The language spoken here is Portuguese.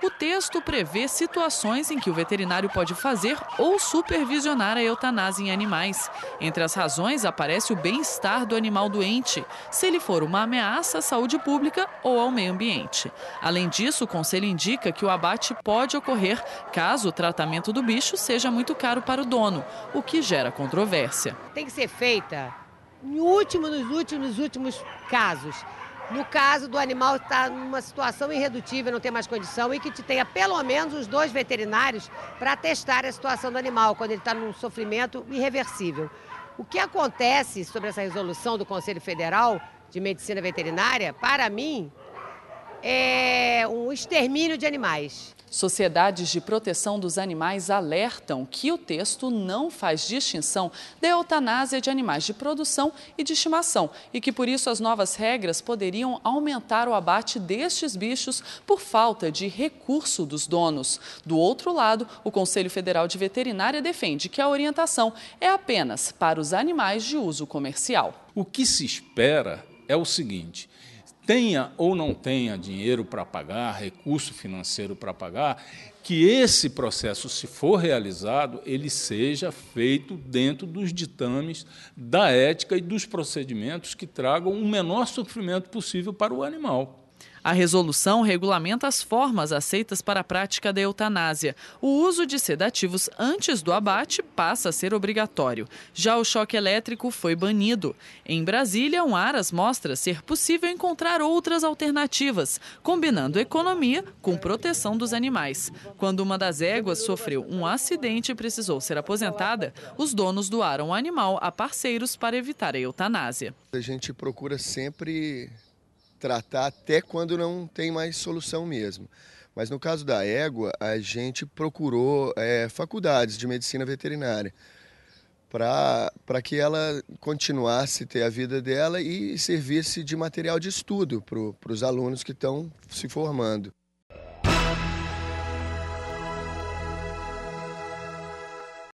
O texto prevê situações em que o veterinário pode fazer ou supervisionar a eutanásia em animais. Entre as razões aparece o bem-estar do animal doente, se ele for uma ameaça à saúde pública ou ao meio ambiente. Além disso, o conselho indica que o abate pode ocorrer caso o tratamento do bicho seja muito caro para o dono, o que gera controvérsia. Tem que ser feita no último, nos últimos, últimos casos no caso do animal estar numa situação irredutível, não ter mais condição, e que te tenha pelo menos os dois veterinários para testar a situação do animal, quando ele está num sofrimento irreversível. O que acontece sobre essa resolução do Conselho Federal de Medicina Veterinária, para mim, é um extermínio de animais. Sociedades de proteção dos animais alertam que o texto não faz distinção da eutanásia de animais de produção e de estimação e que, por isso, as novas regras poderiam aumentar o abate destes bichos por falta de recurso dos donos. Do outro lado, o Conselho Federal de Veterinária defende que a orientação é apenas para os animais de uso comercial. O que se espera é o seguinte tenha ou não tenha dinheiro para pagar, recurso financeiro para pagar, que esse processo, se for realizado, ele seja feito dentro dos ditames da ética e dos procedimentos que tragam o menor sofrimento possível para o animal. A resolução regulamenta as formas aceitas para a prática da eutanásia. O uso de sedativos antes do abate passa a ser obrigatório. Já o choque elétrico foi banido. Em Brasília, um Aras mostra ser possível encontrar outras alternativas, combinando economia com proteção dos animais. Quando uma das éguas sofreu um acidente e precisou ser aposentada, os donos doaram o animal a parceiros para evitar a eutanásia. A gente procura sempre tratar até quando não tem mais solução mesmo. Mas no caso da égua, a gente procurou é, faculdades de medicina veterinária para que ela continuasse ter a vida dela e servisse de material de estudo para os alunos que estão se formando.